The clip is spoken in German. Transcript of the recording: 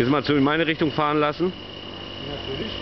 Jetzt mal in meine Richtung fahren lassen. Natürlich.